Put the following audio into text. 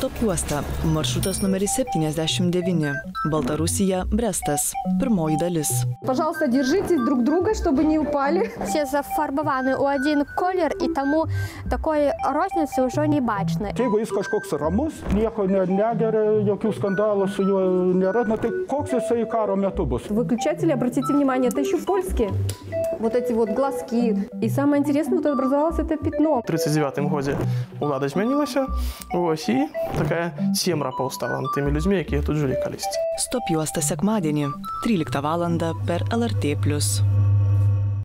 Stop juosta. Maršrutas numeris 79. Baltarusija, Brestas. Pirmoji dalis. Пожалуйста, держитесь друг друга, чтобы не упали. Всі зафарбовані у один колір, і тому такої розниці вже не бачно. Jeigu jis kažkoks ramus, nieko ne, negeria, jokių skandalų su juo nėra, na tai koks jisai karo metu bus? Выключатели, обратите внимание, это еще польские. Вот эти вот глазки. И самое интересное, вот образовалось это пятно. В 39-м году улада змянілася, ось і така сімра повстала над тими людьми, які тут жили колись. Stop juosta sekmadienį, 13 val. per LRT.